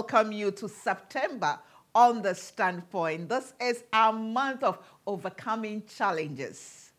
welcome you to September on the standpoint. This is our month of overcoming challenges.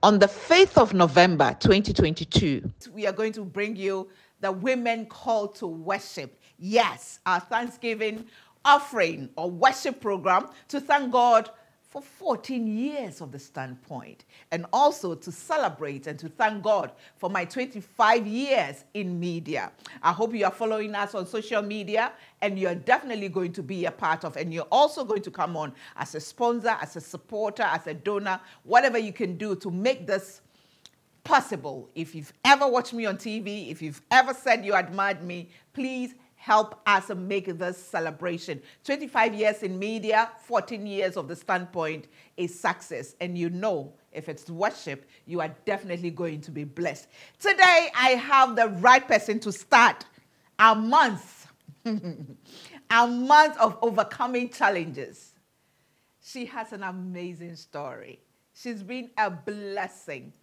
On the 5th of November 2022, we are going to bring you the Women Call to Worship. Yes, our Thanksgiving offering or worship program to thank God for 14 years of the standpoint and also to celebrate and to thank God for my 25 years in media. I hope you are following us on social media and you're definitely going to be a part of and you're also going to come on as a sponsor, as a supporter, as a donor, whatever you can do to make this possible. If you've ever watched me on TV, if you've ever said you admired me, please help us make this celebration. 25 years in media, 14 years of the standpoint is success. And you know, if it's worship, you are definitely going to be blessed. Today, I have the right person to start our month, our month of overcoming challenges. She has an amazing story. She's been a blessing.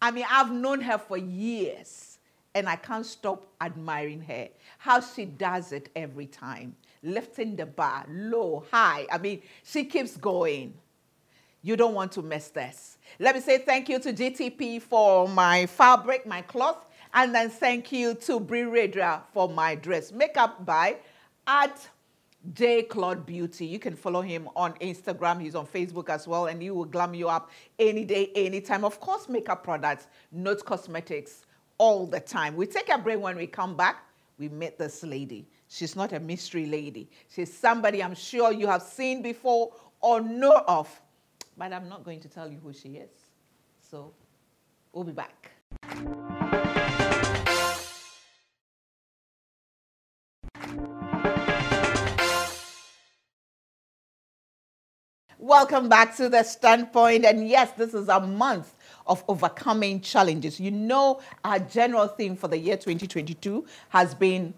I mean, I've known her for years and I can't stop admiring her. How she does it every time, lifting the bar low, high. I mean, she keeps going. You don't want to miss this. Let me say thank you to GTP for my fabric, my cloth, and then thank you to Brie Radra for my dress. Makeup by at J. Claude Beauty. You can follow him on Instagram. He's on Facebook as well, and he will glam you up any day, anytime. Of course, makeup products, Note Cosmetics, all the time. We take a break when we come back. We meet this lady. She's not a mystery lady. She's somebody I'm sure you have seen before or know of. But I'm not going to tell you who she is. So we'll be back. Welcome back to the standpoint. And yes, this is a month of overcoming challenges. You know, our general theme for the year 2022 has been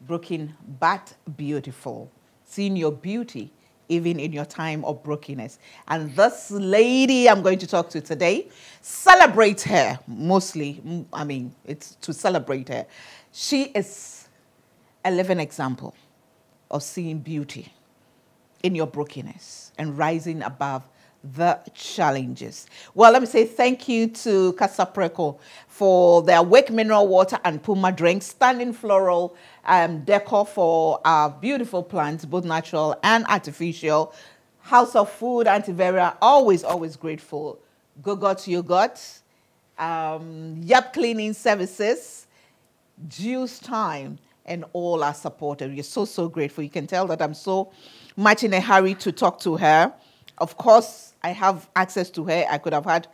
broken but beautiful. Seeing your beauty even in your time of brokenness. And this lady I'm going to talk to today, celebrate her mostly. I mean, it's to celebrate her. She is a living example of seeing beauty in your brokenness and rising above the challenges. Well, let me say thank you to Kasapreko for their Wake Mineral Water and Puma drinks, standing floral um, decor for our beautiful plants, both natural and artificial. House of Food, Antiveria, always, always grateful. Gogot Yogurt, um, Yap Cleaning Services, Juice Time, and all our supporters. We're so, so grateful. You can tell that I'm so much in a hurry to talk to her. Of course, I have access to her. I could have had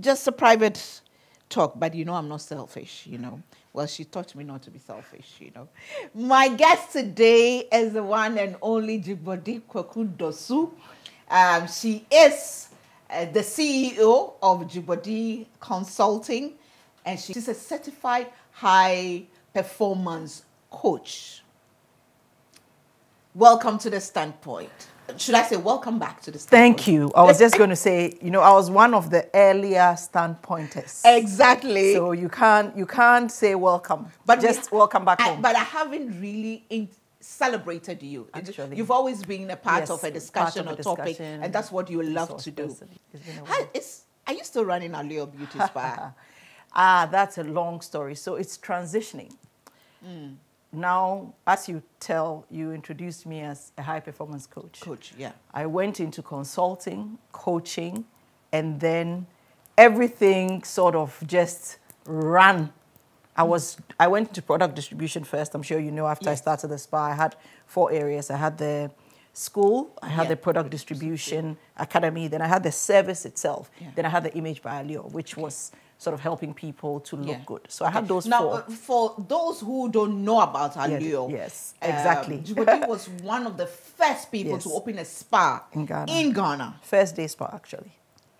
just a private talk, but you know, I'm not selfish, you know. Well, she taught me not to be selfish, you know. My guest today is the one and only Jibodi Kwaku Dosu. Um, she is uh, the CEO of Jibodi Consulting, and she's a certified high performance coach. Welcome to the standpoint should I say welcome back to the standpoint? Thank you. I was just going to say, you know, I was one of the earlier standpointers. Exactly. So you can't you can't say welcome, but just we, welcome back I, home. But I haven't really in, celebrated you. Actually, you've always been a part yes, of a discussion or topic, and that's what you love to do. How, is, are you still running Allure Beauty Spa? ah, that's a long story. So it's transitioning. Mm now, as you tell, you introduced me as a high performance coach. Coach, yeah. I went into consulting, coaching, and then everything sort of just ran. I was I went into product distribution first. I'm sure you know after yes. I started the spa, I had four areas. I had the school, I had yeah. the product distribution academy, then I had the service itself, yeah. then I had the image value, which was sort of helping people to look yeah. good. So I had those now, four. Uh, for those who don't know about Allure, yes, yes exactly. Um, was one of the first people yes. to open a spa in Ghana. In Ghana. First day spa, actually.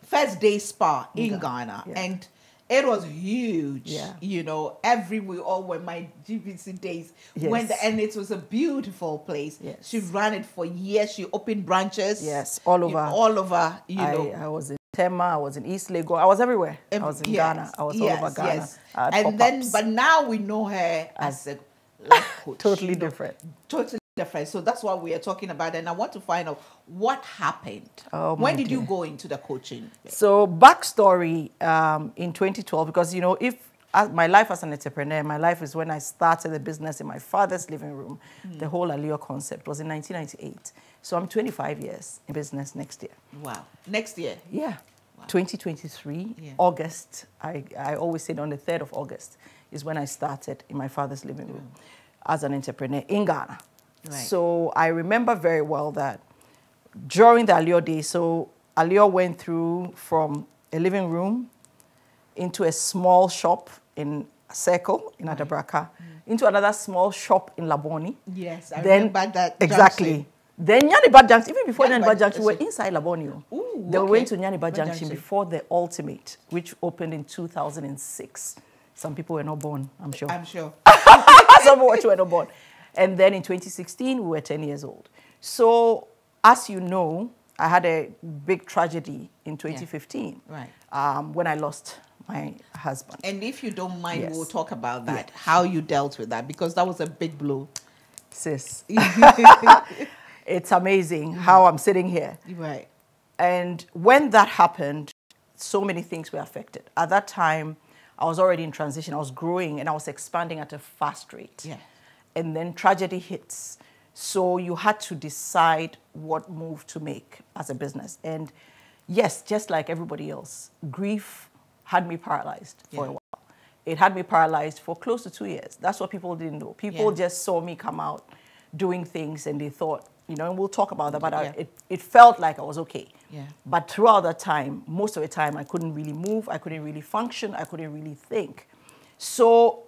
First day spa in, in Ghana. Ghana. Yeah. And it was huge. Yeah. You know, every we all were my GBC days. Yes. When the, and it was a beautiful place. Yes. She ran it for years. She opened branches. Yes, all over. all over, you I, know. I was in Tema, I was in East Legon, I was everywhere. I was in Yes, Ghana, I was yes, all over Ghana. yes. And then, but now we know her as a life coach. totally different. Totally different. So that's what we are talking about. And I want to find out what happened. Oh, when did you go into the coaching? So backstory um, in 2012, because you know, if my life as an entrepreneur, my life is when I started the business in my father's living room. Hmm. The whole Allure concept was in 1998. So I'm 25 years in business next year. Wow. Next year. Yeah. 2023, Yeah. August. I, I always say on the 3rd of August is when I started in my father's living room hmm. as an entrepreneur in Ghana. Right. So I remember very well that during the Allure day, so Allure went through from a living room into a small shop in a Circle in Adabraka, mm. into another small shop in Labone. Yes, I then, remember that Exactly. junction. Then Nyaniba Junction, even before Nyaniba Nyaniba Junction, we were inside Labone. Oh. Ooh, then we okay. went to Nyaniba Junction Junction. before the Ultimate, which opened in 2006. Some people were not born, I'm sure. I'm sure. Some people were not born. And then in 2016, we were 10 years old. So, as you know, I had a big tragedy in 2015 Right. um, when I lost my husband. And if you don't mind, Yes. we'll talk about that, how you dealt with that, because that was a big blow. Sis, it's amazing how I'm sitting here. Right. And when that happened, so many things were affected. At that time, I was already in transition. I was growing and I was expanding at a fast rate. Yeah. And then tragedy hits. So you had to decide what move to make as a business. And yes, just like everybody else, grief had me paralyzed for a while. It had me paralyzed for close to two years. That's what people didn't know. People Yeah. just saw me come out doing things and they thought, you know, and we'll talk about that, but I, it, it felt like I was okay. Yeah. But throughout that time, most of the time, I couldn't really move, I couldn't really function, I couldn't really think. So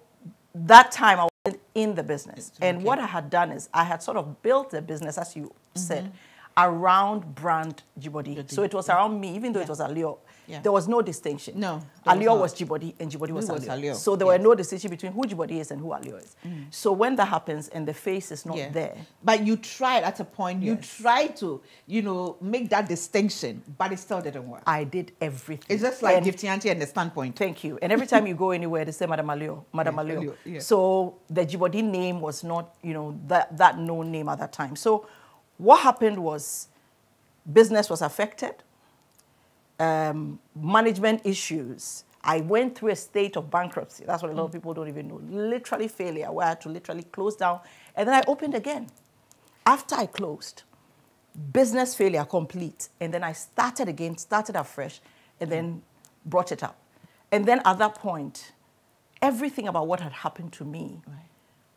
that time, I in the business. And what I had done is I had sort of built the business, as you said, mm-hmm. Around brand Jibodi. So it was around me, even though it was Allure. Yeah. There was no distinction. No, Allure was Jibodi and Jibodi was, was Allure. So there yes. were no distinction between who Jibodi is and who Allure is. Mm. So when that happens and the face is not Yeah. there, But you tried at a point, you Yes. tried to, you know, make that distinction, but it still didn't work. I did everything. It's just like Gifty Anti and the standpoint. Thank you. And every time you go anywhere, they say Madam Allure, Madam Yeah, Allure. Yeah. So the Jibodi name was not, you know, that, that known name at that time. So what happened was business was affected, um, management issues. I went through a state of bankruptcy. That's what a lot of people don't even know. Literally failure, where I had to literally close down. And then I opened again. After I closed, business failure complete. And then I started again, started afresh, and then brought it up. And then at that point, everything about what had happened to me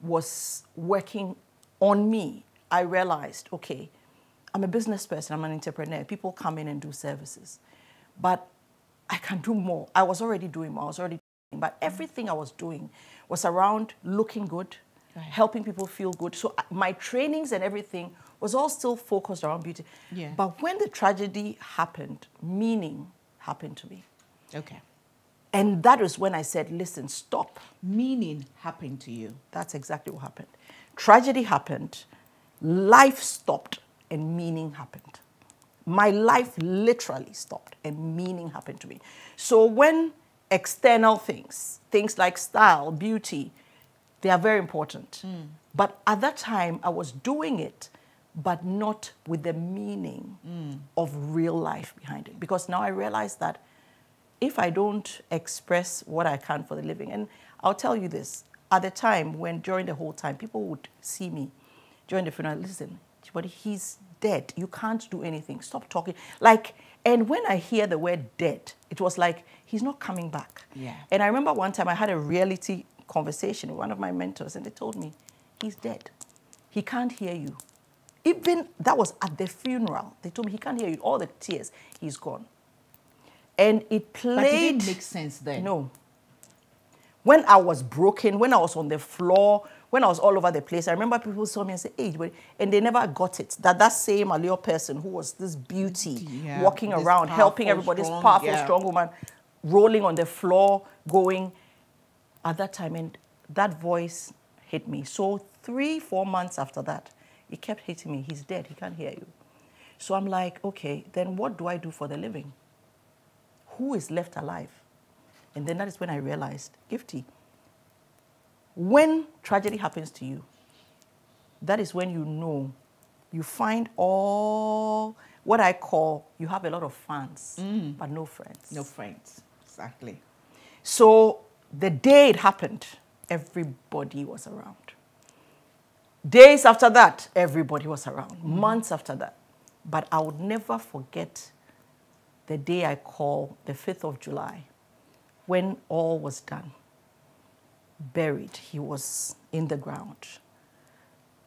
was working on me. I realized, okay, I'm a business person, I'm an entrepreneur. People come in and do services. But I can do more. I was already doing more. I was already doing, but everything I was doing was around looking good, helping people feel good. So my trainings and everything was all still focused around beauty. Yeah. But when the tragedy happened, meaning happened to me. Okay. And that was when I said, listen, stop. Meaning happened to you. That's exactly what happened. Tragedy happened, life stopped, and meaning happened. My life literally stopped, and meaning happened to me. So when external things, things like style, beauty, they are very important. Hmm. But at that time, I was doing it, but not with the meaning hmm. of real life behind it. Because now I realize that if I don't express what I can for the living, and I'll tell you this, at the time when during the whole time people would see me during the funeral, listen, but he's dead. You can't do anything. Stop talking. Like, and when I hear the word dead, it was like he's not coming back. Yeah. And I remember one time I had a reality conversation with one of my mentors, and they told me, he's dead. He can't hear you. Even that was at the funeral. They told me he can't hear you. All the tears, he's gone. And it played. But it didn't make sense then. No. When I was broken, when I was on the floor, when I was all over the place, I remember people saw me and say, "Hey," and they never got it. That that same Allure person who was this beauty, mm, Yeah, walking this around, helping everybody, this powerful, yeah. strong woman, rolling on the floor, going. At that time, and that voice hit me. So three, four months after that, it kept hitting me. He's dead. He can't hear you. So I'm like, okay, then what do I do for the living? who is left alive? And then that is when I realized, Gifty, when tragedy happens to you, that is when you know you find all what I call you have a lot of fans, Mm. but no friends. No friends. Exactly. So the day it happened, everybody was around. Days after that, everybody was around. Months after that. But I would never forget the day I call the 5th of July when all was done. Buried, he was in the ground.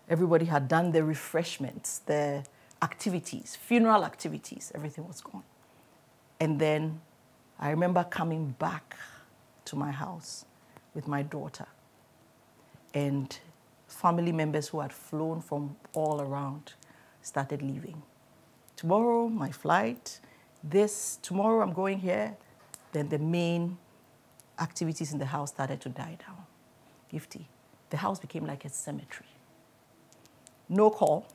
Everybody had done the refreshments, the activities, funeral activities, everything was gone. And then I remember coming back to my house with my daughter and family members who had flown from all around started leaving. Tomorrow, my flight, this, tomorrow I'm going here. Then the main activities in the house started to die down. Gifty. The house became like a cemetery. No call,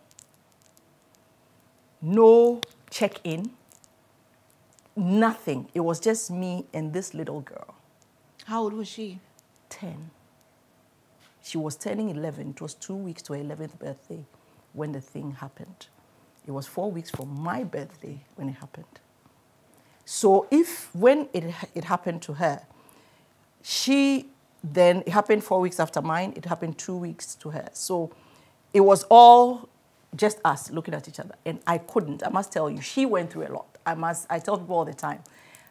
no check in, nothing. It was just me and this little girl, How old was she? 10. She was turning 11. It was two weeks to her 11th birthday when the thing happened. It was four weeks from my birthday when it happened. So if when it, it happened to her, she then, it happened four weeks after mine, it happened two weeks to her. So it was all just us looking at each other. And I couldn't, I must tell you, she went through a lot. I must, I tell people all the time,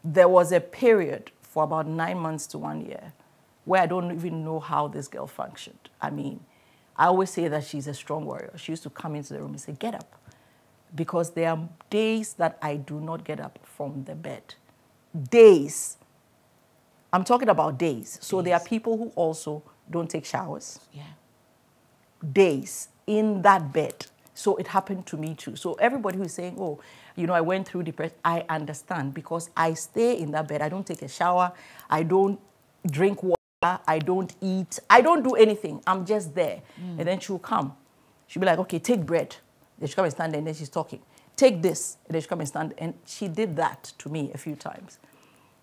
there was a period for about nine months to one year where I don't even know how this girl functioned. I mean, I always say that she's a strong warrior. She used to come into the room and say, get up. Because there are days that I do not get up from the bed. Days. I'm talking about days. So there are people who also don't take showers Yeah. days in that bed. So it happened to me too. So everybody who is saying, oh, you know, I went through depression, I understand because I stay in that bed. I don't take a shower. I don't drink water. I don't eat. I don't do anything. I'm just there. Mm. And then she'll come. She'll be like, okay, take bread. Then she'll come and stand there and then she's talking. Take this. And then she'll come and stand. And she did that to me a few times.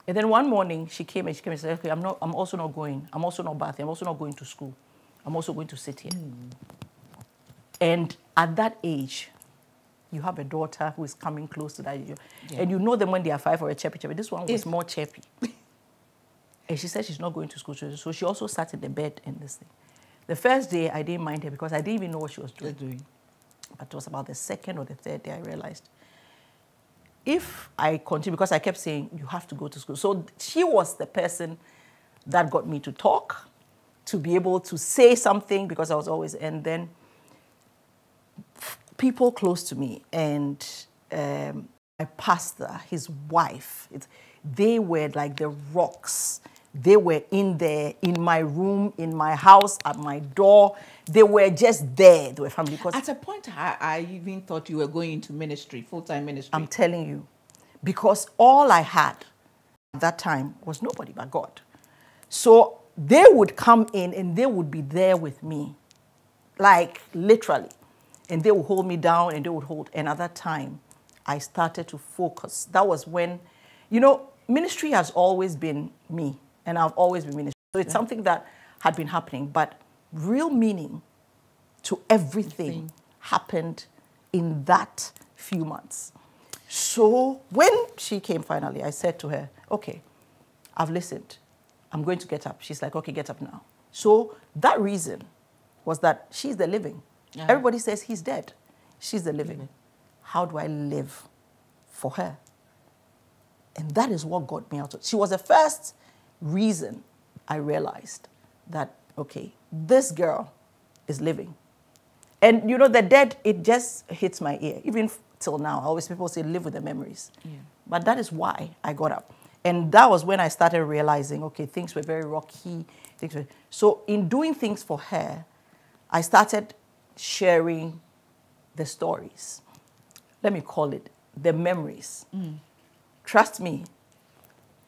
And then one morning she came and she came and said, okay, I'm, not, I'm also not going. I'm also not bathing. I'm also not going to school. I'm also going to sit here. Hmm. And at that age, you have a daughter who is coming close to that age. And you know them when they are five or a chirpy chirpy. This one was more chirpy. and she said she's not going to school. So she also sat in the bed and this thing. The first day, I didn't mind her because I didn't even know what she was doing. doing. But it was about the second or the third day I realized if I continue, because I kept saying, you have to go to school. So she was the person that got me to talk, to be able to say something, because I was always, and then people close to me and um, my pastor, his wife, it, they were like the rocks. They were in there, in my room, in my house, at my door. They were just there. They were family. Because At a point, I, I even thought you were going into ministry, full time ministry. I'm telling you, because all I had at that time was nobody but God. So they would come in and they would be there with me, like literally. And they would hold me down and they would hold. And at that time, I started to focus. That was when, you know, ministry has always been me, and I've always been ministry. So it's something that had been happening, but real meaning to everything happened in that few months. So when she came finally, I said to her, okay, I've listened. I'm going to get up. She's like, okay, get up now. So that reason was that she's the living. Yeah. Everybody says he's dead. She's the living. How do I live for her? And that is what got me out of She was the first reason I realized that, okay, this girl is living. And you know, the dead, it just hits my ear. Even till now, always people say live with the memories. But that is why I got up. And that was when I started realizing, okay, things were very rocky. Things were, so in doing things for her, I started sharing the stories. Let me call it the memories. Mm. Trust me,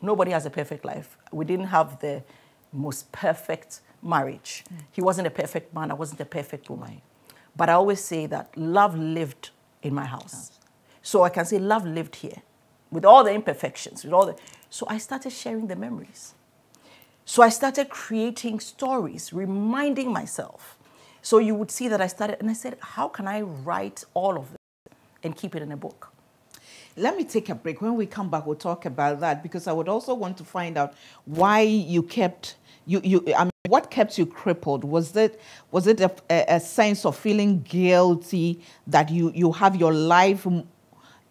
nobody has a perfect life. We didn't have the most perfect marriage. He wasn't a perfect man, I wasn't a perfect woman. But I always say that love lived in my house. So I can say love lived here. with all the imperfections, with all the. So I started sharing the memories. So I started creating stories, reminding myself. So you would see that I started, and I said, how can I write all of this and keep it in a book? Let me take a break. When we come back, we'll talk about that because I would also want to find out why you kept you you. I mean, what kept you crippled? Was it was it a, a, sense of feeling guilty that you you have your life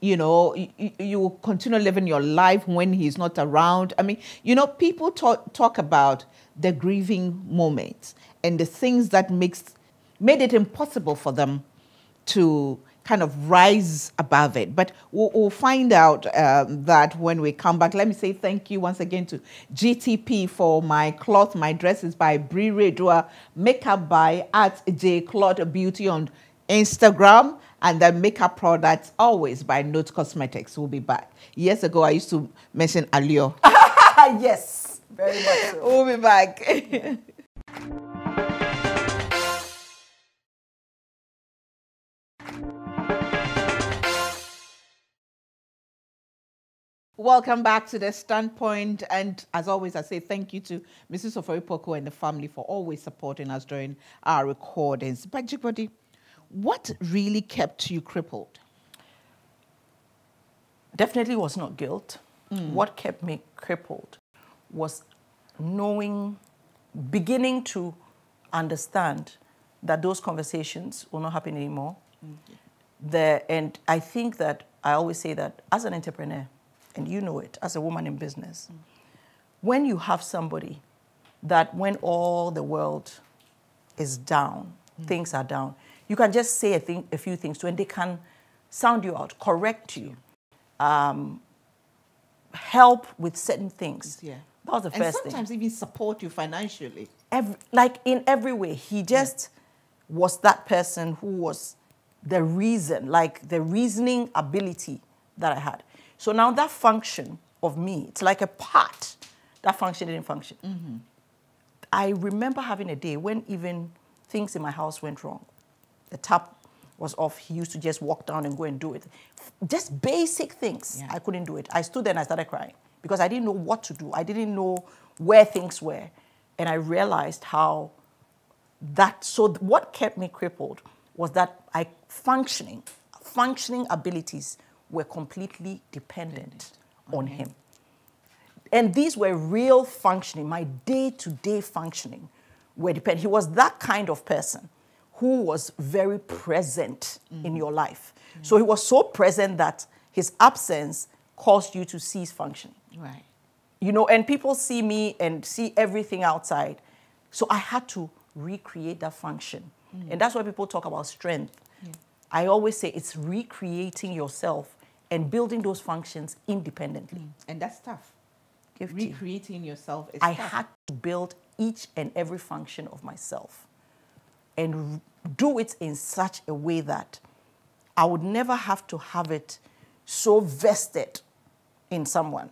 you know, you, you continue living your life when he's not around. I mean, you know, people talk, talk about the grieving moments and the things that makes made it impossible for them to kind of rise above it. But we'll, we'll find out um, that when we come back. Let me say thank you once again to GTP for my cloth. My dress is by Bri Redua, makeup by at J Cloth Beauty on Instagram and then makeup products always by Note Cosmetics. We'll be back. Years ago, I used to mention Allure. yes, very much so. We'll be back. Welcome back to the standpoint. And as always, I say thank you to Mrs. Ofori and the family for always supporting us during our recordings. But what really kept you crippled? Definitely was not guilt. Mm. What kept me crippled was knowing, beginning to understand that those conversations will not happen anymore. Mm. The, and I think that I always say that as an entrepreneur, and you know it, as a woman in business, mm. when you have somebody that when all the world is down, mm. things are down, you can just say a, thing, a few things to and they can sound you out, correct you, um, help with certain things. Yeah. That was the and first thing. And sometimes even support you financially. Every, like in every way. He just yeah. was that person who was the reason, like the reasoning ability that I had. So now that function of me, it's like a part. That function didn't function. Mm -hmm. I remember having a day when even things in my house went wrong the tap was off, he used to just walk down and go and do it. Just basic things. Yeah. I couldn't do it. I stood there and I started crying because I didn't know what to do. I didn't know where things were. And I realized how that, so what kept me crippled was that I functioning, functioning abilities were completely dependent on him. And these were real functioning, my day to day functioning were dependent. He was that kind of person who was very present mm. in your life. Mm. So he was so present that his absence caused you to cease functioning. Right. You know, and people see me and see everything outside. So I had to recreate that function. Mm. And that's why people talk about strength. Yeah. I always say it's recreating yourself and building those functions independently. Mm. And that's tough. Give recreating yourself is I tough. had to build each and every function of myself and do it in such a way that I would never have to have it so vested in someone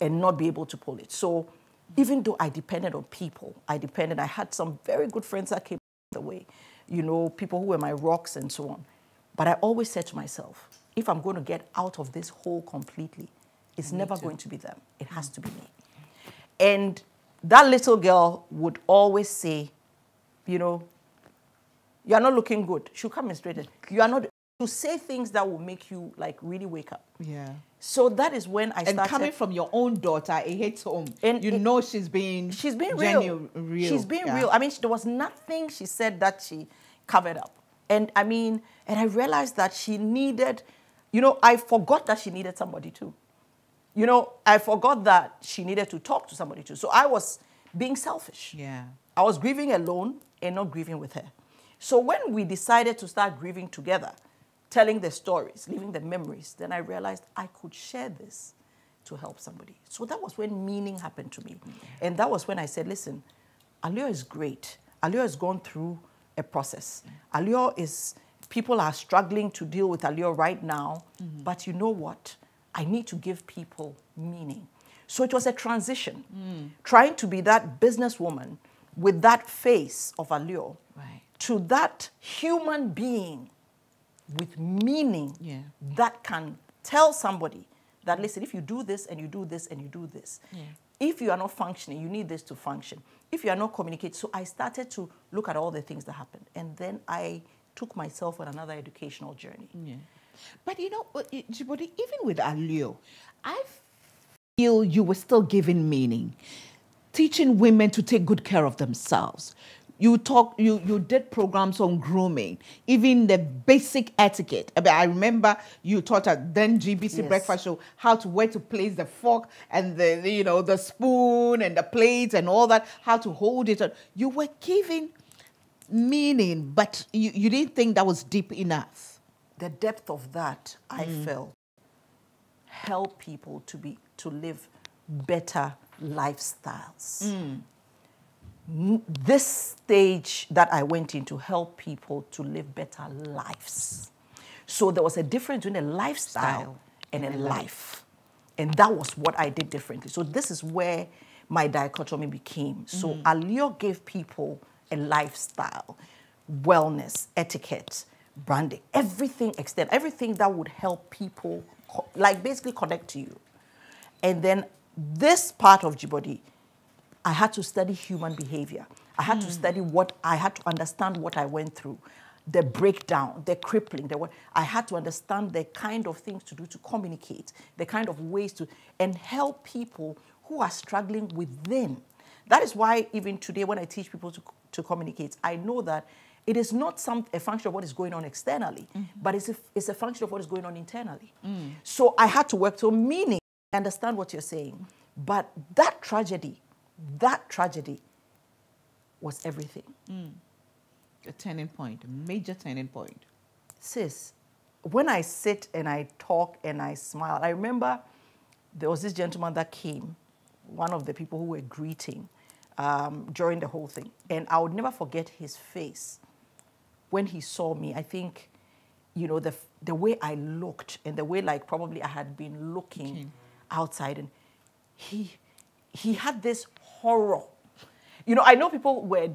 and not be able to pull it. So even though I depended on people, I depended, I had some very good friends that came the way, you know, people who were my rocks and so on. But I always said to myself, if I'm going to get out of this hole completely, it's never going to be them. It has to be me. And that little girl would always say, you know, you are not looking good. She'll come and straighten. You are not to say things that will make you like really wake up. Yeah. So that is when I and started. And coming from your own daughter, it hits home. And you it, know she's being she's being real. real. She's being yeah. real. I mean, there was nothing she said that she covered up. And I mean, and I realized that she needed, you know, I forgot that she needed somebody too. You know, I forgot that she needed to talk to somebody too. So I was being selfish. Yeah. I was grieving alone and not grieving with her. So when we decided to start grieving together, telling the stories, leaving the memories, then I realized I could share this to help somebody. So that was when meaning happened to me. And that was when I said, listen, Allure is great. Allure has gone through a process. Allure is, people are struggling to deal with Allure right now, mm -hmm. but you know what? I need to give people meaning. So it was a transition, mm. trying to be that businesswoman with that face of Allure. Right to that human being with meaning yeah. that can tell somebody that listen, if you do this and you do this and you do this, if you are not functioning, you need this to function. If you are not communicating, so I started to look at all the things that happened, and then I took myself on another educational journey. Yeah. But you know, Jibodi, eh, even with Allure, I feel you were still giving meaning, teaching women to take good care of themselves. You talk, you you did programs on grooming, even the basic etiquette. I, remember you taught at then GBC Yes. breakfast show how to where to place the fork and the you know the spoon and the plates and all that, how to hold it. You were giving meaning, but you, you didn't think that was deep enough. the depth of that I mm. felt help people to be to live better lifestyles. M- This stage that I went in to help people to live better lives. So there was a difference between a lifestyle Style and a life. And that was what I did differently. So this is where my dichotomy became. So Allure gave people a lifestyle, wellness, etiquette, branding, everything extend, everything that would help people like basically connect to you. And then this part of Jibodi, I had to study human behavior. I had to hmm. study what I had to understand what I went through, the breakdown, the crippling. The, I had to understand the kind of things to do to communicate, the kind of ways to, and help people who are struggling within. That is why even today, when I teach people to, to communicate, I know that it is not some a function of what is going on externally, mm-hmm. but it's a, it's a function of what is going on internally. Mm. So I had to work. to meaning, I understand what you're saying, but that tragedy, that tragedy was everything. A turning point, a major turning point. Sis, when I sit and I talk and I smile, I remember there was this gentleman that came, one of the people who were greeting um, during the whole thing. And I would never forget his face when he saw me. I think, you know, the, the way I looked and the way, like, probably I had been looking outside. And he, he had this horror. You know, I know people were,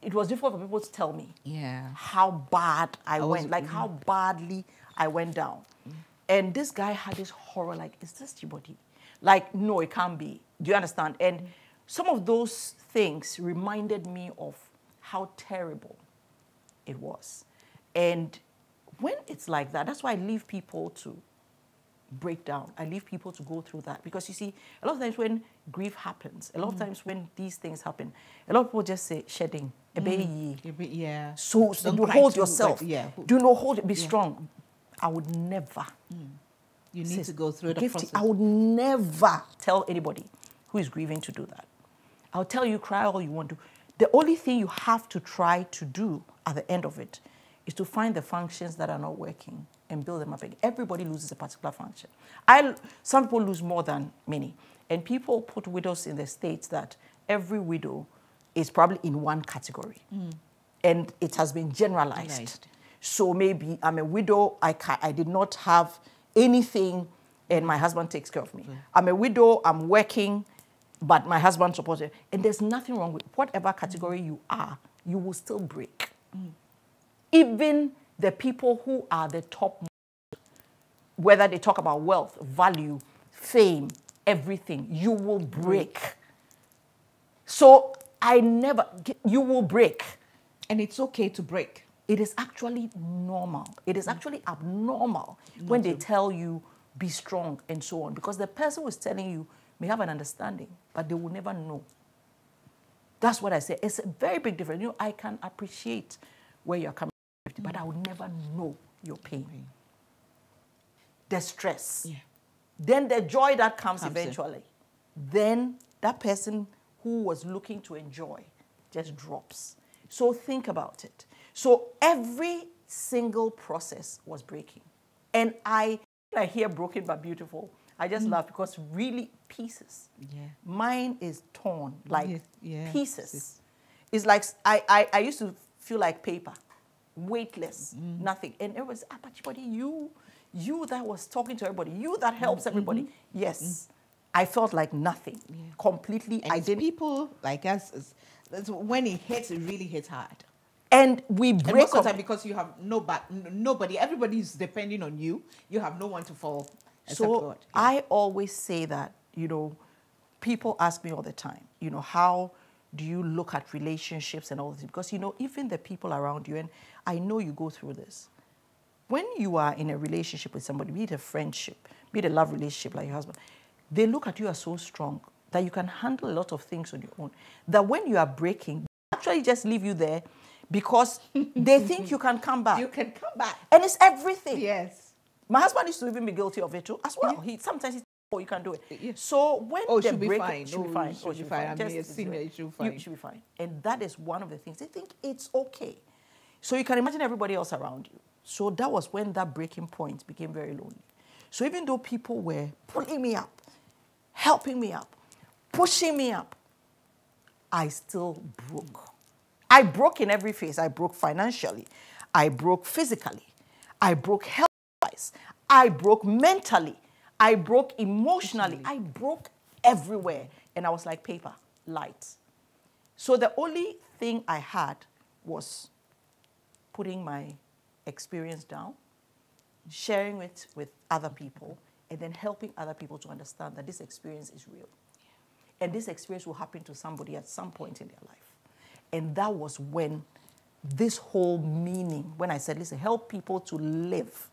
it was difficult for people to tell me Yeah. how bad I, was- went, like how badly I went down. And this guy had this horror, like, is this Jibodi? Like, no, it can't be. Do you understand? And some of those things reminded me of how terrible it was. And when it's like that, that's why I leave people to break down. I leave people to go through that. Because you see, a lot of times when grief happens, a lot of mm. times when these things happen, a lot of people just say, shedding, ebe yi." Yeah, Yeah. So, so Don't you hold yourself. yeah. Do not hold it? Be strong. I would never. Mm. You need to go through the process. I would never tell anybody who is grieving to do that. I'll tell you, cry all you want to. The only thing you have to try to do at the end of it is to find the functions that are not working and build them up again. Everybody loses a particular function. I, some people lose more than many. And people put widows in the states that every widow is probably in one category. Mm. And it has been generalized. Generalized. So maybe I'm a widow, I, I did not have anything, and my husband takes care of me. Mm. I'm a widow, I'm working, but my husband supports it. And there's nothing wrong with whatever category you are, you will still break. Mm. Even the people who are the top, whether they talk about wealth, value, fame, everything, you will mm-hmm. break. So I never, you will break. and it's okay to break. It is actually normal. It is mm. actually abnormal when they tell you be strong and so on because the person who is telling you may have an understanding, but they will never know. That's what I say. It's a very big difference. You know, I can appreciate where you're coming I will never know your pain. The stress. Yeah. Then the joy that comes, Comes in. eventually. Then that person who was looking to enjoy just drops. So think about it. So every single process was breaking. And I, I hear broken but beautiful. I just mm. laugh because really pieces. Yeah. Mine is torn like Yes, yeah. pieces. It's like I, I, I used to feel like paper, weightless, nothing. And it was, ah, but buddy, you, you that was talking to everybody, you that helps everybody. Yes, I felt like nothing, completely. And I it's didn't. people like us, it's- that's when it hits, it really hits hard. And we And break most of the time, because you have nobody, nobody, everybody is depending on you. You have no one to fall So. Yeah. I always say that, you know, people ask me all the time, you know, how do you look at relationships and all this? Because, you know, even the people around you, and I know you go through this. When you are in a relationship with somebody, be it a friendship, be it a love relationship like your husband, they look at you as so strong that you can handle a lot of things on your own. That when you are breaking, they actually just leave you there because they think you can come back. you can come back. and it's everything. Yes. My husband used to even be guilty of it too, as well. He sometimes he oh you can do it. Yeah. So when Oh, the she'll be break, fine. she'll be Oh, fine. she'll Oh, be fine. I'm Just- here senior, you- she'll be fine. You, she'll be fine. And that is one of the things they think it's okay. So you can imagine everybody else around you. So that was when that breaking point became very lonely. So even though people were pulling me up, helping me up, pushing me up, I still broke. I broke in every phase. I broke financially. I broke physically. I broke health wise. I broke mentally. I broke emotionally. I broke everywhere. And I was like paper, light. So the only thing I had was putting my experience down, sharing it with other people, and then helping other people to understand that this experience is real. And this experience will happen to somebody at some point in their life. And that was when this whole meaning, when I said, listen, help people to live.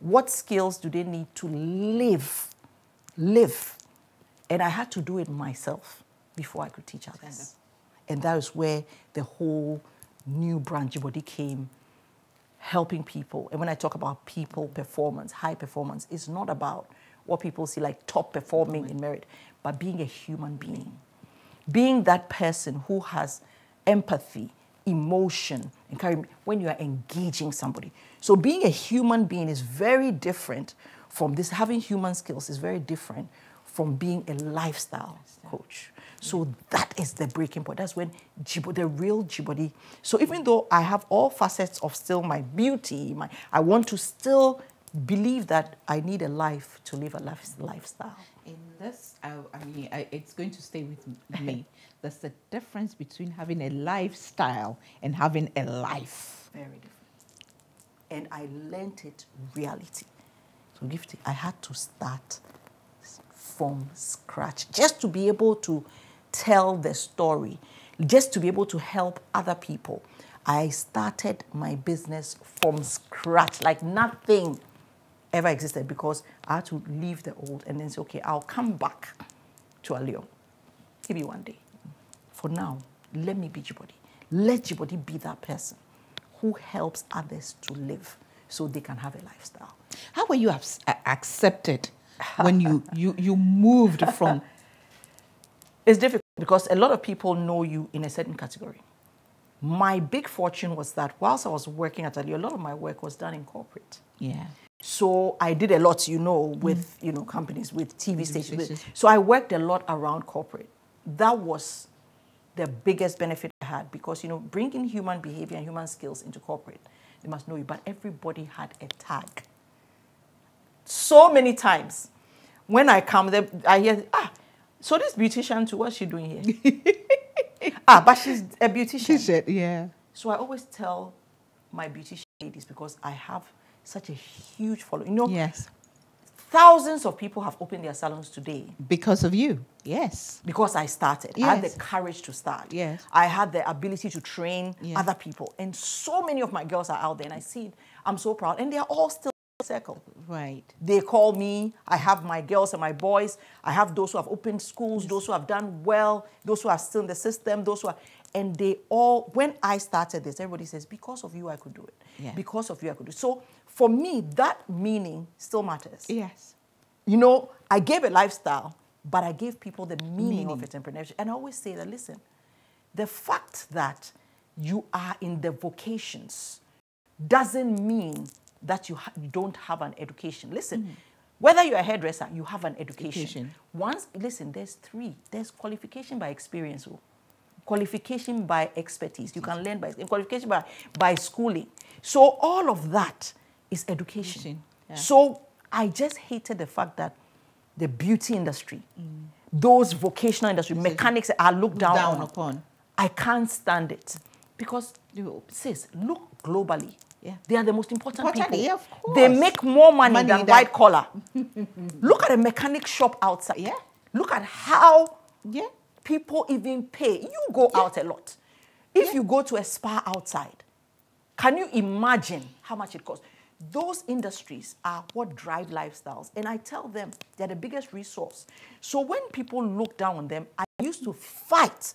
What skills do they need to live? Live. And I had to do it myself before I could teach others. And that is where the whole new brand body came helping people. And when I talk about people performance, high performance, it's not about what people see like top performing in merit, but being a human being. Being that person who has empathy, emotion, encouragement when you are engaging somebody. So being a human being is very different from this. Having human skills is very different from being a lifestyle coach. So that is the breaking point. That's when the real Jibodi. So even though I have all facets of still my beauty, my, I want to still believe that I need a life to live a life, lifestyle. In this, I, I mean, I, it's going to stay with me. There's the difference between having a lifestyle and having a life. Very different. And I learnt it reality. So I had to start from scratch just to be able to tell the story, just to be able to help other people. I started my business from scratch, like nothing ever existed because I had to leave the old and then say, okay, I'll come back to Allure. Maybe one day. For now, let me be Jibodi. Let Jibodi be that person who helps others to live so they can have a lifestyle. How were you accepted when you, you, you moved from? It's difficult because a lot of people know you in a certain category. My big fortune was that whilst I was working at Ali, a lot of my work was done in corporate. Yeah. So I did a lot, you know, with you know companies, with TV stations. with- So I worked a lot around corporate. That was the biggest benefit I had because you know bringing human behavior and human skills into corporate, they must know you. But everybody had a tag. So many times, when I come there, I hear ah, so this beautician too. What's she doing here? ah, but she's a beautician. She said, yeah. So I always tell my beautician ladies because I have such a huge following. You know, Yes. thousands of people have opened their salons today Because of you. Yes. because I started. I had the courage to start. Yes. I had the ability to train Yeah. other people. And so many of my girls are out there and I see it. I'm so proud. And they are all still in the circle. Right. They call me. I have my girls and my boys. I have those who have opened schools, those who have done well, those who are still in the system, those who are. And they all, when I started this, everybody says, because of you, I could do it. Yeah. Because of you, I could do it. So for me, that meaning still matters. Yes. You know, I gave a lifestyle, but I gave people the meaning, of Meaning. entrepreneurship. And I always say that, listen, the fact that you are in the vocations doesn't mean that you, you don't have an education. Listen, mm-hmm. whether you're a hairdresser, you have an education. Education. Once, listen, there's three. There's qualification by experience, oh. qualification by expertise. You can learn by qualification by, by schooling. So all of that is education. Yeah. So I just hated the fact that the beauty industry, mm. those vocational industry, mechanics are looked down, Down upon. I can't stand it because, You- sis, look globally. Yeah. They are the most important, Important, people. yeah, of They make more money, Money than white collar. Look at a mechanic shop outside. Yeah. Look at how Yeah. people even pay. You go out a lot. If Yeah. you go to a spa outside, can you imagine how much it costs? Those industries are what drive lifestyles. And I tell them they're the biggest resource. So when people look down on them, I used to fight.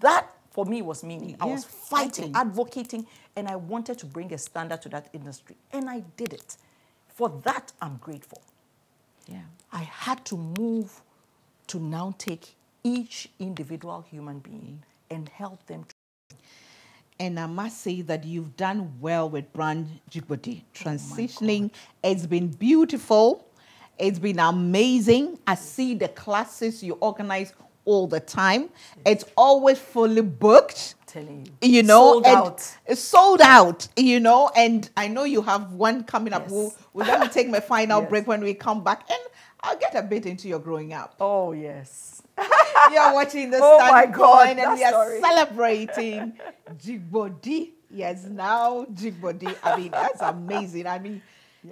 That for me was meaning. I was fighting, fighting. advocating, and I wanted to bring a standard to that industry. And I did it. For that, I'm grateful. Yeah. I had to move to now take each individual human being mm. and help them. To, And I must say that you've done well with Brand Jibodi. Oh Transitioning, it's been beautiful. It's been amazing. I see the classes you organize all the time. It's always fully booked. telling you, You know, sold out. it's sold out, you know, and I know you have one coming up. Yes. We'll, we'll let me take my final Yes. break when we come back, and I'll get a bit into your growing up. Oh yes, You're watching the Oh my God, and we are story. celebrating Jibodi. Yes, now Jibodi. I mean, that's amazing. I mean,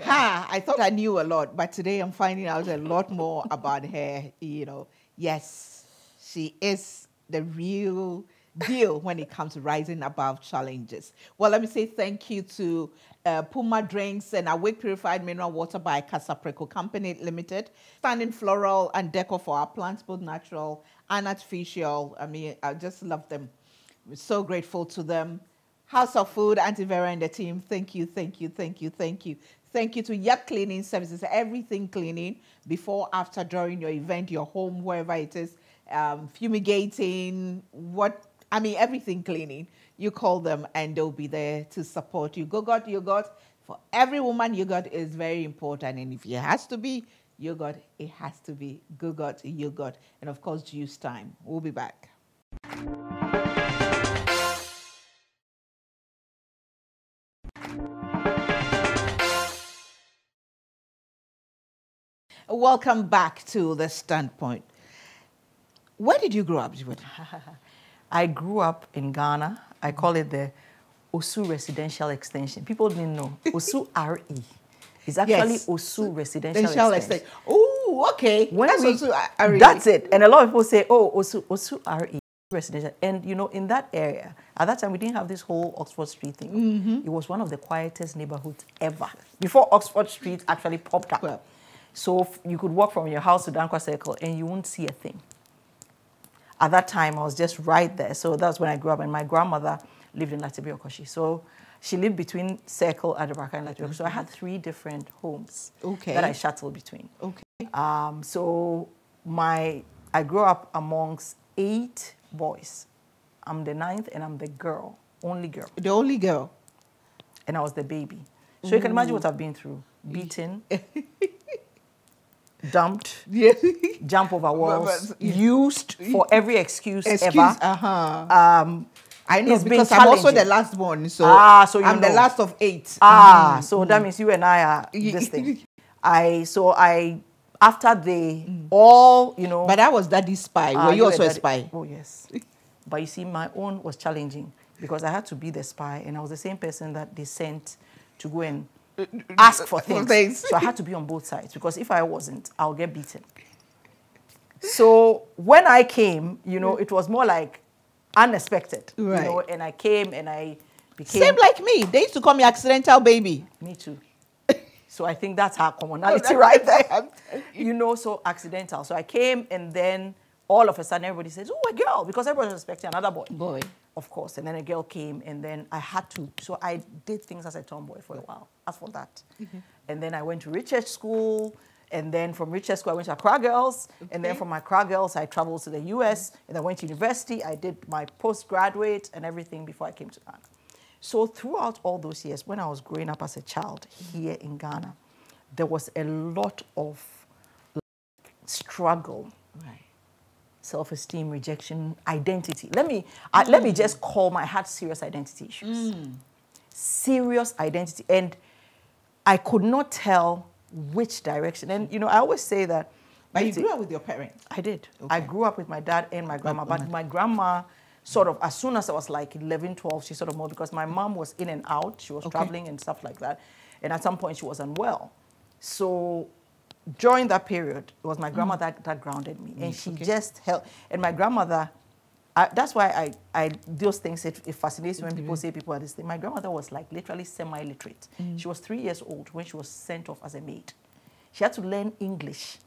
ha, I thought I knew a lot, but today I'm finding out a lot more about her. You know, yes, she is the real deal when it comes to rising above challenges. Well, let me say thank you to uh, Puma Drinks and Awake Purified Mineral Water by Cassapreco Company Limited, Standing Floral and Decor for our plants, both natural and artificial. I mean, I just love them. We're so grateful to them. House of Food, Auntie Vera and the team, thank you, thank you, thank you, thank you. Thank you to Yap Cleaning Services, everything cleaning before, after, during your event, your home, wherever it is, um, fumigating, what, I mean, everything cleaning. You call them and they'll be there to support you. Go-Got Yogurt, for every woman, yogurt is very important. And if it has to be yogurt, it has to be Go-Got Yogurt. And of course, juice time. We'll be back. Welcome back to the standpoint. Where did you grow up, Jibodi? I grew up in Ghana. I call it the Osu Residential Extension. People didn't know Osu RE is actually Yes. Osu Residential Residential Extension. Oh, okay. When That's we- a- a That's it. And a lot of people say, oh, Osu, Osu RE, residential. And, you know, in that area, at that time, we didn't have this whole Oxford Street thing. Mm-hmm. It was one of the quietest neighborhoods ever, before Oxford Street actually popped up. Well. So you could walk from your house to Danquah Circle and you wouldn't see a thing. At that time, I was just right there. So that's when I grew up. And my grandmother lived in Lartebiokorshie. So she lived between Circle, Adabraka, and Latibi. So I had three different homes Okay. that I shuttled between. Okay. Um, so my I grew up amongst eight boys. I'm the ninth and I'm the girl, only girl. The only girl. And I was the baby. So you can imagine what I've been through. Beaten, dumped, Yeah. jump over walls, but- used for every excuse, Excuse. ever. Uh-huh. Um, I know because I'm also the last one. So Ah, so you I'm the last of eight. Ah, so that means you and I are this thing. I so I after they all you know. But that was daddy's spy. Ah, Were you were also a spy? Oh yes. but you see, my own was challenging because I had to be the spy, and I was the same person that they sent to go and ask for For things. things. So I had to be on both sides because if I wasn't, I'll get beaten. So when I came, you know, it was more like unexpected, Right. you know, and I came and I became Same like me. They used to call me accidental baby. me too. So I think that's our commonality oh, that's- right there. you know, so accidental. So I came and then all of a sudden everybody says, oh, a girl, because everybody was expecting another boy. Boy. Of course. And then a girl came and then I had to. So I did things as a tomboy for a while. As for that. Mm-hmm. And then I went to Richard School. And then from Richard School, I went to Accra Girls. And then Okay. from Accra Girls, I traveled to the US. And I went to university. I did my postgraduate and everything before I came to Ghana. So throughout all those years, when I was growing up as a child here in Ghana, there was a lot of struggle Right. Self-esteem, rejection, identity. Let me uh, let me just call my heart serious identity issues. Serious identity, and I could not tell which direction. And you know, I always say that. But you grew up with your parents. I did. I grew up with my dad and my grandma, but my grandma sort of as soon as I was like 11, 12, she sort of moved because my mom was in and out. She was Okay. traveling and stuff like that. And at some point she was unwell. So during that period, it was my mm. grandmother that, that grounded me. And mm, she okay. just helped. And my grandmother, I, that's why I, I those things, it, it fascinates me when people mm-hmm. say people are this thing. My grandmother was like literally semi-literate. Mm. She was three years old when she was sent off as a maid. She had to learn English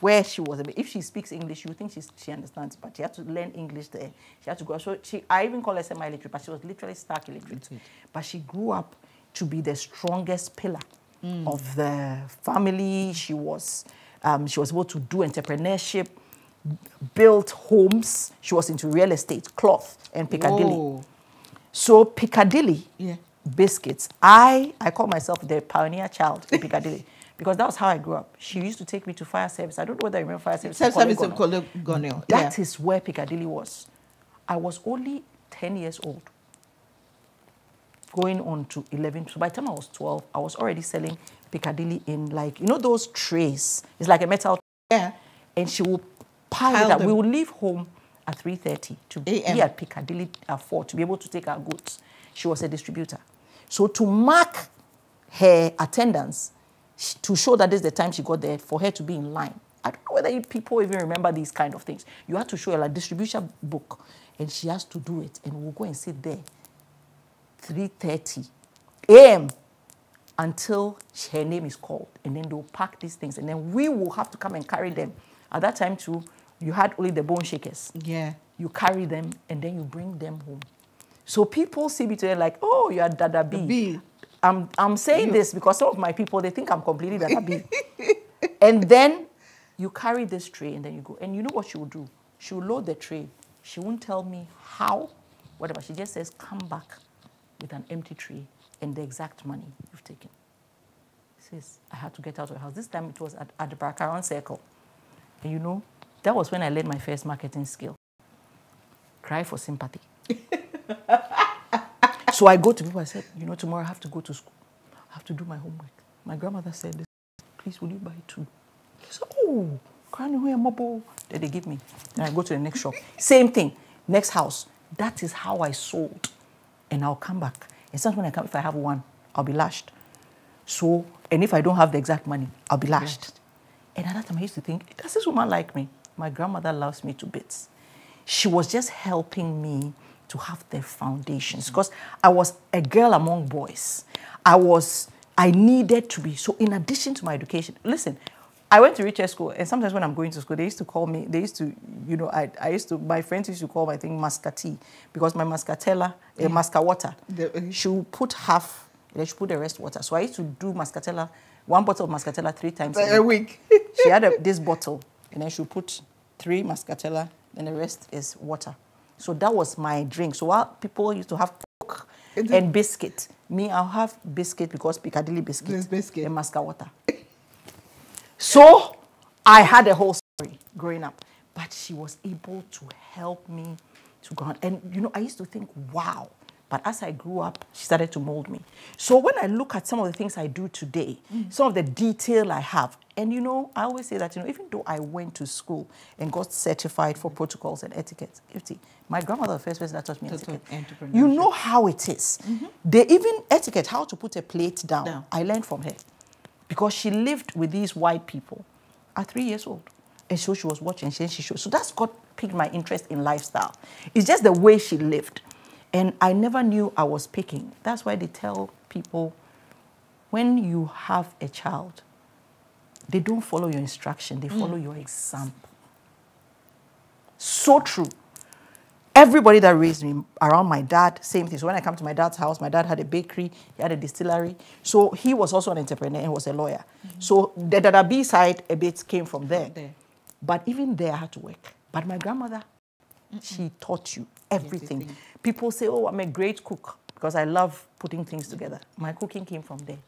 where she was. If she speaks English, you think she's, she understands, but she had to learn English there. She had to go. So she, I even call her semi-literate, but she was literally stark illiterate. But she grew up to be the strongest pillar of the family. She was, um, she was able to do entrepreneurship, built homes. She was into real estate, cloth, and Piccadilly. Whoa. So Piccadilly Yeah. biscuits. I I call myself the pioneer child in Piccadilly because that was how I grew up. She used to take me to fire service. I don't know whether I remember fire service. in Self-service in. That yeah. is where Piccadilly was. I was only 10 years old, going on to 11. So by the time I was 12, I was already selling Piccadilly in like, you know, those trays. It's like a metal Yeah. and she will pile, Pile it We will leave home at 3.30 to be at Piccadilly at 4 to be able to take our goods. She was a distributor. So to mark her attendance, to show that this is the time she got there, for her to be in line. I don't know whether people even remember these kind of things. You have to show her like distribution book, and she has to do it, and we'll go and sit there 3.30 a.m. until her name is called. And then they'll pack these things. And then we will have to come and carry them. At that time, too, you had only the bone shakers. Yeah. You carry them and then you bring them home. So people see me today like, oh, you're Dada B. B. I'm, I'm saying this because some of my people, they think I'm completely Dada B. and then you carry this tray and then you go. And you know what she will do? She will load the tray. She won't tell me how, whatever. She just says, come back with an empty tray and the exact money you've taken. He Says, I had to get out of the house. This time it was at, at the Barakaran Circle. And you know, that was when I learned my first marketing skill. Cry for sympathy. so I go to people, I said, you know, tomorrow I have to go to school. I have to do my homework. My grandmother said, please, will you buy two? I said, oh, can't you hear mobile? Then they give me. Then I go to the next shop. Same thing. Next house. That is how I sold. And I'll come back. And sometimes when I come, if I have one, I'll be lashed. So, and if I don't have the exact money, I'll be lashed. And at that time, I used to think, does this woman like me? My grandmother loves me to bits. She was just helping me to have the foundations mm. because I was a girl among boys. I was, I needed to be. So, in addition to my education, listen, I went to Richard School, and sometimes when I'm going to school, they used to call me, they used to, you know, I, I used to, my friends used to call me, I think, Mascati, because my Mascatella, uh, Masca water, The- she would put half, then she put the rest water. So I used to do Mascatella, one bottle of Mascatella three times A week. she had a, this bottle, and then she would put three Mascatella, and the rest is water. So that was my drink. So while people used to have Coke and biscuit, me, I'll have biscuit because Piccadilly biscuit, biscuit. and Masca water. So I had a whole story growing up, but she was able to help me to go on. And you know, I used to think, wow. But as I grew up, she started to mold me. So when I look at some of the things I do today, mm. some of the detail I have, and you know, I always say that, you know, even though I went to school and got certified for protocols and etiquette, my grandmother was the first person that taught me Taught etiquette. You know how it is. Mm-hmm. They even etiquette, how to put a plate down. Down. I learned from her because she lived with these white people at three years old. And so she was watching, and she showed. So that's what piqued my interest in lifestyle. It's just the way she lived. And I never knew I was picking. That's why they tell people when you have a child, they don't follow your instruction, they mm. follow your example. So true. Everybody that raised me around my dad, same thing. So when I come to my dad's house, my dad had a bakery, he had a distillery. So he was also an entrepreneur and was a lawyer. So the Dada B side a bit came from there. there. But even there, I had to work. But my grandmother, she taught you everything. People say, oh, I'm a great cook because I love putting things together. My cooking came from there.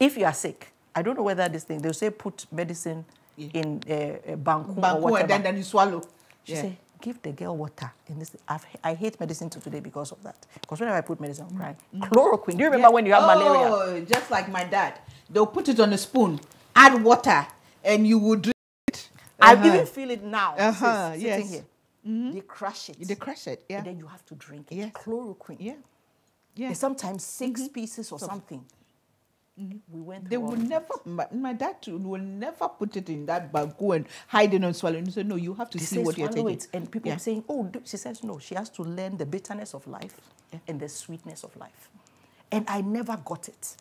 If you are sick, I don't know whether this thing, they'll say put medicine Yeah. in uh, uh, banku, or whatever. and then, then you swallow. She Yeah. said, give the girl water. And this, I've, I hate medicine till today because of that. Because whenever I put medicine, I'm crying. Chloroquine. Do you remember when you have malaria? Oh, just like my dad. They'll put it on a spoon, add water, and you will drink it. I Uh-huh. even feel it now. Uh-huh, sis, yes. Sitting here. they crush it. They crush it. Yeah. And then you have to drink it. Yes. Chloroquine. yeah. Yeah. And sometimes 6 pieces or something. We went They will never, my, my dad will never put it in that bag, go and hide it and swallow it. He said, no, you have to They see what you're taking. it, and people Yeah. saying, "Oh," she says, "No." She has to learn the bitterness of life Yeah. and the sweetness of life, and I never got it.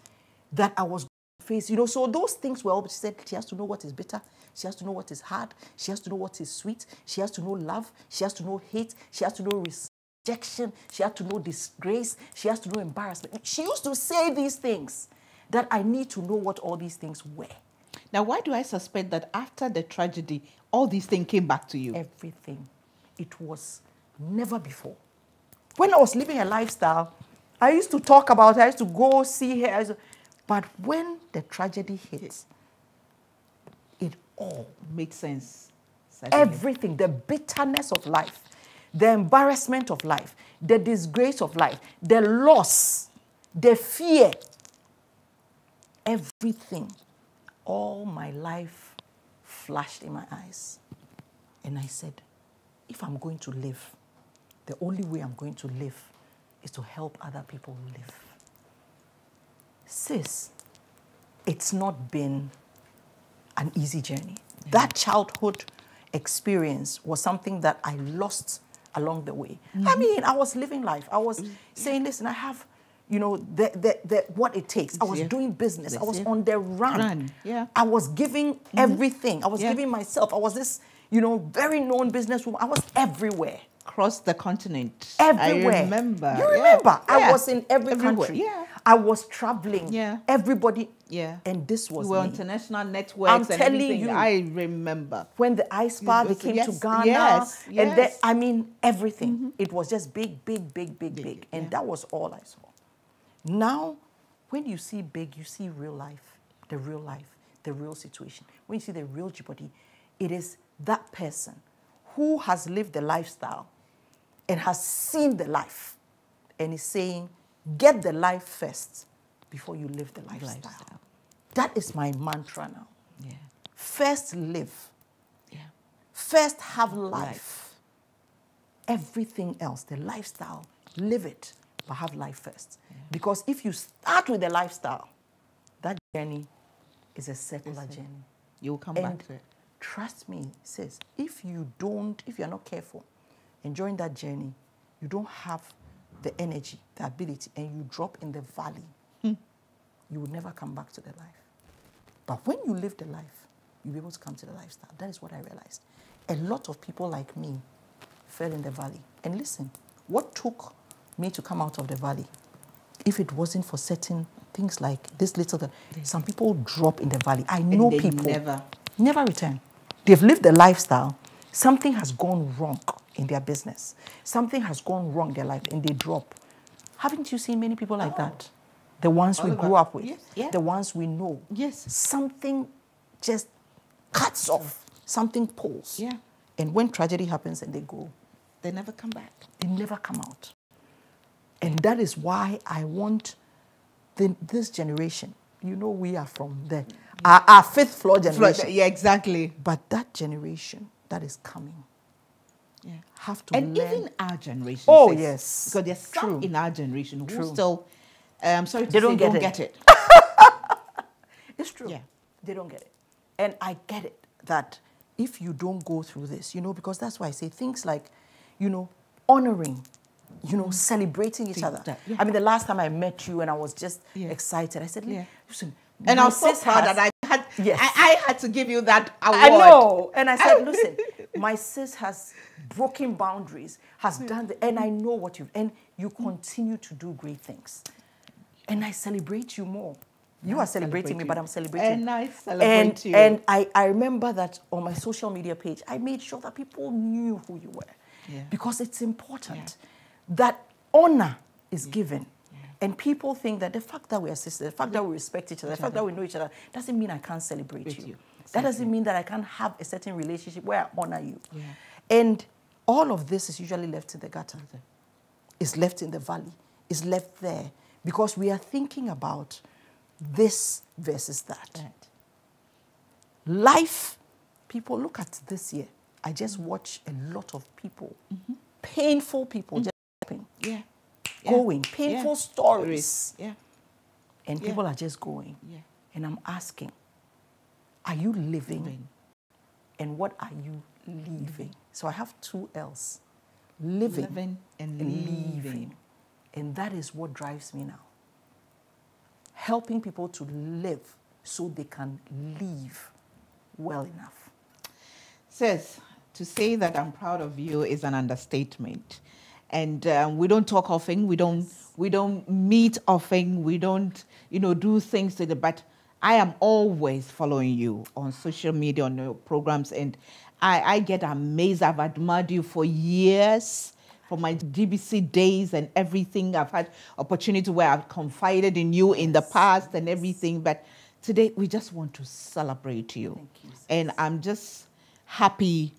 That I was face, you know. So those things were. all- She said she has to know what is bitter. She has to know what is hard. She has to know what is sweet. She has to know love. She has to know hate. She has to know rejection. She has to know disgrace. She has to know embarrassment. She used to say these things. That I need to know what all these things were. Now, why do I suspect that after the tragedy, all these things came back to you? everything. It was never before. When I was living a lifestyle, I used to talk about it, I used to go see her. To- but when the tragedy hit, it all, Makes sense. suddenly. everything, the bitterness of life, the embarrassment of life, the disgrace of life, the loss, the fear, everything, all my life flashed in my eyes. And I said, if I'm going to live, the only way I'm going to live is to help other people live. Sis, it's not been an easy journey. That childhood experience was something that I lost along the way. I mm-hmm. mean, I was living life. I was mm-hmm. saying, listen, I have, you know, the, the, the, what it takes. I was Yeah. doing business. I was it. on the run. Run, yeah. I was giving mm-hmm. everything. I was Yeah. giving myself. I was this, you know, very known businesswoman. I was everywhere. Across the continent. Everywhere. I remember. You yeah. remember? I Yeah. was in every Everywhere, country. Yeah. I was traveling. Yeah. Everybody. Yeah. And this was We were me. international networks I'm telling everything. you. I remember. when the ice bar they came yes, to Ghana, yes, and then. I mean everything. Mm-hmm. It was just big, big, big, big, big, and that was all I saw. Now, when you see big, you see real life, the real life, the real situation. When you see the real jeopardy, it is that person who has lived the lifestyle and has seen the life, and is saying, "Get the life first before you live the lifestyle." Lifestyle. That is my mantra now. Yeah. First live. Yeah. First, have life. Everything else, the lifestyle, live it, but have life first. Because if you start with the lifestyle, that journey is a circular journey. You will come And back to it. trust me, sis, if you don't, if you're not careful, enjoying that journey, you don't have the energy, the ability, and you drop in the valley, hmm. you will never come back to the life. But when you live the life, you'll be able to come to the lifestyle. That is what I realized. A lot of people like me fell in the valley. And listen, what took me to come out of the valley? If it wasn't for certain things like this little, some people drop in the valley. I know people never- never return. They've lived the lifestyle. Something has gone wrong in their business. Something has gone wrong in their life, and they drop. Haven't you seen many people like that? The ones we grew up with, Yes, yeah. the ones we know. Yes. Something just cuts off. Something pulls. Yeah. And when tragedy happens and they go, They never come back. they never come out. And that is why I want the, this generation. You know, we are from the our, our fifth floor generation. Yeah, exactly. But that generation that is coming Yeah. have to And learn. even our generation. Oh, sis, yes. Because there's some True. in our generation who True. still, I'm um, sorry to They say, don't get don't it. get it. it's true. Yeah. They don't get it. And I get it that if you don't go through this, you know, because that's why I say things like, you know, honoring, you know, celebrating each other. that- yeah. I mean, the last time I met you and I was just Yeah. excited, I said, Yeah. listen, And I'm so sis proud has- that I had, Yes. I, I had to give you that award. I know. And I said, listen, my sis has broken boundaries, has mm. done the, and I know what you've, and you continue to do great things. And I celebrate you more. You I are celebrating me, you. but I'm celebrating. And I celebrate and, you. And I, I remember that on my social media page, I made sure that people knew who you were. Yeah. Because it's important that honor is given. And people think that the fact that we are sisters, the fact that we respect each other, the fact that we know each other, doesn't mean I can't celebrate With you. you. That doesn't mean that I can't have a certain relationship where I honor you. Yeah. And all of this is usually left in the gutter. It's left in the valley. It's left there because we are thinking about this versus that. Right. Life, people look at this year. I just watch a lot of people, mm-hmm. painful people, just going, Yeah. Going, painful stories, Yeah. and people are just going. Yeah. And I'm asking, are you living? Living. And what are you leaving? So I have two L's living, Living and and leaving. leaving. And that is what drives me now. Helping people to live so they can live well enough. Says, to say that I'm proud of you is an understatement. And um, we don't talk often. We don't. We don't meet often. We don't, you know, do things to the. But I am always following you on social media on your programs, and I, I get amazed. I've admired you for years, from my GBC days and everything. I've had opportunity where I've confided in you in the past and everything. But today we just want to celebrate you, Thank you, and I'm just happy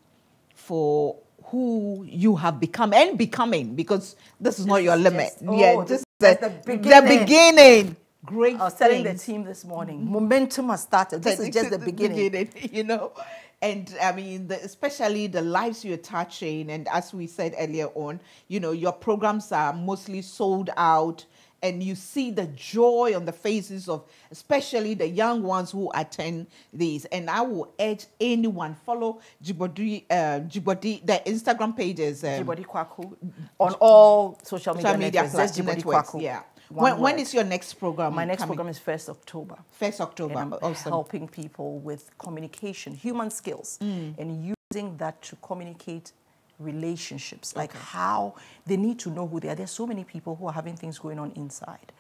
for who you have become and becoming because this is not your limit. just- oh, yeah, this just is the, just the beginning. beginning. Great. I was telling the team this morning, mm-hmm. momentum has started. This is just the beginning. you know. And I mean, the, especially the lives you're touching, and as we said earlier on, you know, your programs are mostly sold out, and you see the joy on the faces of especially the young ones who attend these. And I will urge anyone follow Jibodi, uh, Jibodi, the Instagram pages. Um, Jibodi Kwaku on all social media, social media networks. That's Jibodi networks. Kwaku. Yeah. When, when is your next program? my next coming? program is first October. First October. and I'm awesome. helping people with communication, human skills, Mm. and using that to communicate relationships, like how they need to know who they are. There's so many people who are having things going on inside.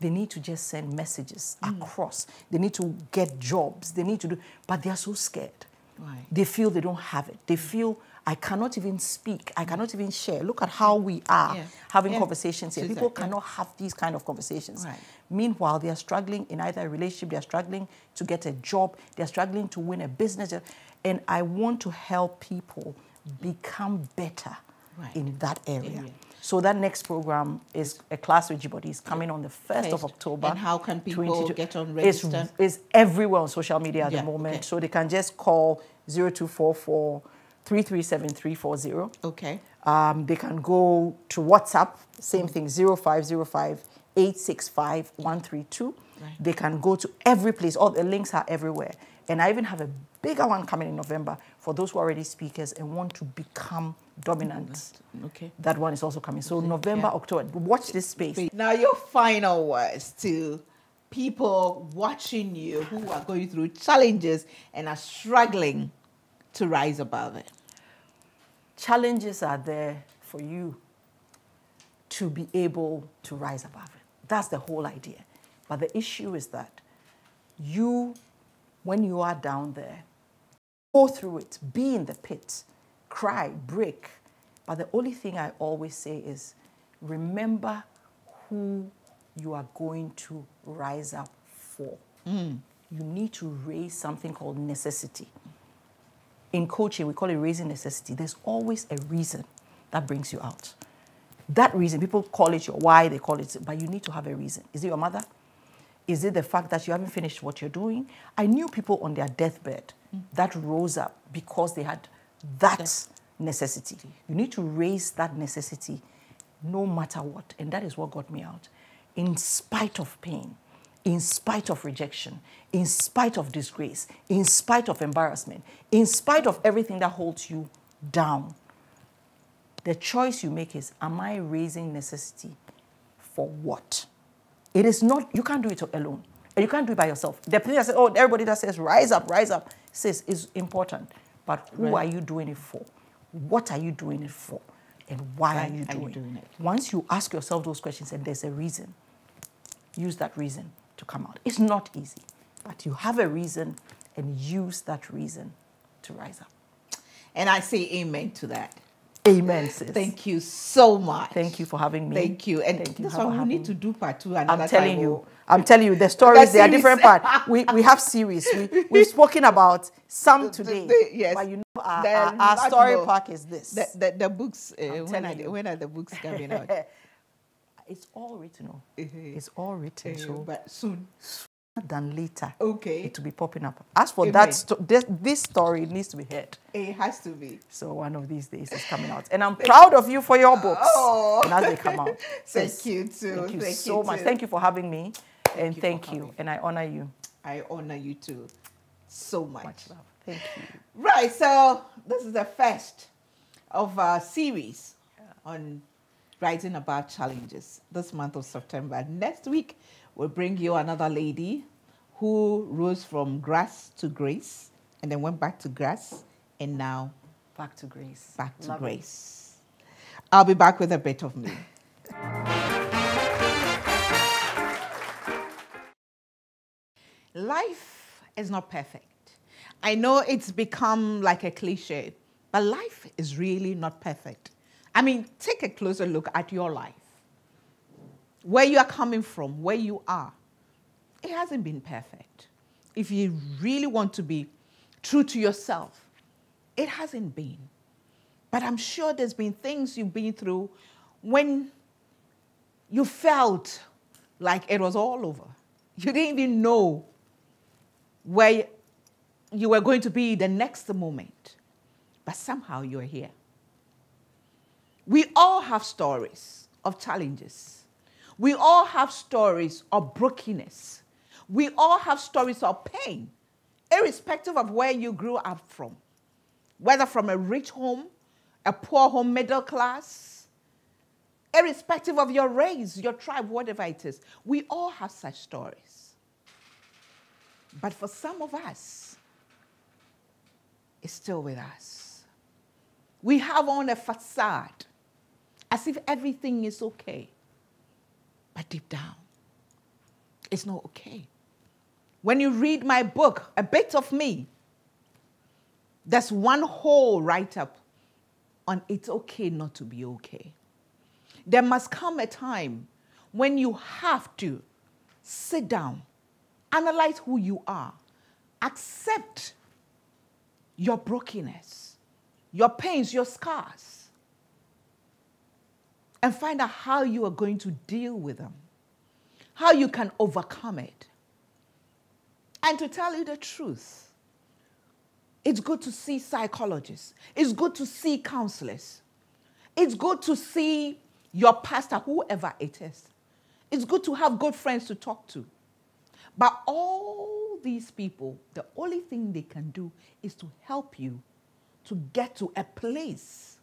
They need to just send messages Mm. across. They need to get jobs. They need to do, but they are so scared. Right. They feel they don't have it. They feel I cannot even speak. I cannot even share. Look at how we are Yeah. having Yeah. conversations here. People cannot have these kind of conversations. Right. Meanwhile, they are struggling in either a relationship, they are struggling to get a job, they are struggling to win a business. And I want to help people become better Right. in that area. So that next program is a class with Jibodi. It's coming on the 1st of October. And how can people 22. get on It's- register? It's, everywhere on social media at Yeah, the moment. okay. So they can just call 0244 337 340. Okay. Um, they can go to WhatsApp, same thing, 0505 865 132. Right. They can go to every place. All the links are everywhere. And I even have a bigger one coming in November for those who are already speakers and want to become dominant. Okay. That one is also coming. So November, yeah. October. Watch this space. Now, your final words to people watching you who are going through challenges and are struggling to rise above it. Challenges are there for you to be able to rise above it. That's the whole idea. But the issue is that you, when you are down there, go through it, be in the pit, cry, break. But the only thing I always say is remember who you are going to rise up for. Mm. You need to raise something called necessity. In coaching, we call it raising necessity. There's always a reason that brings you out. That reason, people call it your why, they call it, but you need to have a reason. Is it your mother? Is it the fact that you haven't finished what you're doing? I knew people on their deathbed that rose up because they had that necessity. You need to raise that necessity no matter what. And that is what got me out. In spite of pain, in spite of rejection, in spite of disgrace, in spite of embarrassment, in spite of everything that holds you down, the choice you make is Am I raising necessity for what? It is not, you can't do it alone. And you can't do it by yourself. The person that says, oh, everybody that says, rise up, rise up, says is important. But who Right. are you doing it for? What are you doing it for? And why Why are you are you doing, doing it? Once you ask yourself those questions and there's a reason, use that reason to come out. It's not easy, but you have a reason and use that reason to rise up. And I say amen to that. Amen, sis. Thank you so much. Thank you for having me. Thank you. And Thank you this for one we need to do part two. Another I'm telling time you. Oh. I'm telling you, the stories, they are different part. We, we have series. We, we've spoken about some today. yes. But you know, our, The our, our story park is this. The, the, the books, uh, when, are, the- when are the books coming out? it's all written. oh. Mhm. It's all written. Uh, So but soon. Sooner than later, Okay. it will be popping up. As for Amen. that, sto- this, this story needs to be heard. It has to be. So one of these days it's coming out, and I'm proud of you for your books. Oh. And as they come out, Thank sis, you too. Thank you Thank so you much. too. Thank you for having me, and you thank you, coming. and I honor you. I honor you too so much. Much love. Thank you. Right, so this is the first of our series on writing about challenges this month of September. Next week, we'll bring you another lady who rose from grass to grace and then went back to grass and now Back to grace. back to Love it. grace. I'll be back with a bit of me. Life is not perfect. I know it's become like a cliche, but life is really not perfect. I mean, take a closer look at your life. Where you are coming from, where you are, it hasn't been perfect. If you really want to be true to yourself, it hasn't been. But I'm sure there's been things you've been through when you felt like it was all over. You didn't even know where you were going to be the next moment. But somehow you're here. We all have stories of challenges. We all have stories of brokenness. We all have stories of pain, irrespective of where you grew up from whether from a rich home, a poor home, middle class, irrespective of your race, your tribe, whatever it is. We all have such stories. But for some of us, it's still with us. We have on a facade as if everything is okay. But deep down, it's not okay. When you read my book, A Bit of Me, there's one whole write up on it's okay not to be okay. There must come a time when you have to sit down, analyze who you are, accept your brokenness, your pains, your scars, and find out how you are going to deal with them, how you can overcome it. And to tell you the truth, it's good to see psychologists. It's good to see counselors. It's good to see your pastor, whoever it is. It's good to have good friends to talk to. But all these people, the only thing they can do is to help you to get to a place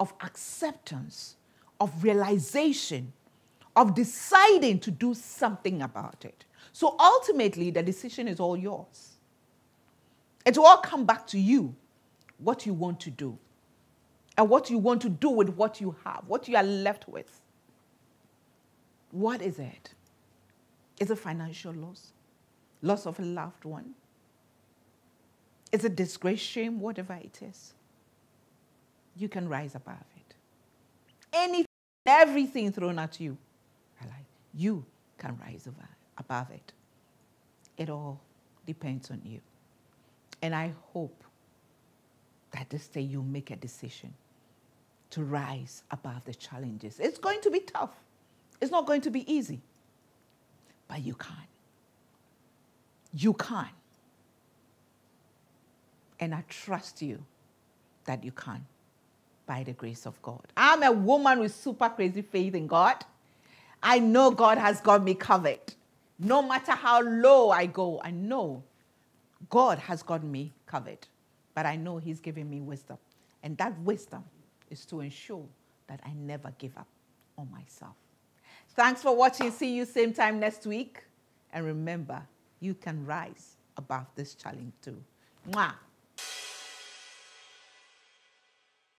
of acceptance, of realization, of deciding to do something about it. So ultimately, the decision is all yours. It will all come back to you, what you want to do, and what you want to do with what you have, what you are left with. What is it? Is it financial loss? Loss of a loved one? Is it disgrace, shame, whatever it is? You can rise above it. Anything, everything thrown at you, you can rise above it. It all depends on you. And I hope that this day you make a decision to rise above the challenges. It's going to be tough. It's not going to be easy. But you can't. You can't. And I trust you that you can by the grace of God. I'm a woman with super crazy faith in God. I know God has got me covered. No matter how low I go, I know God has got me covered. But I know He's giving me wisdom. And that wisdom is to ensure that I never give up on myself. Thanks for watching. See you same time next week. And remember, you can rise above this challenge too. Mwah.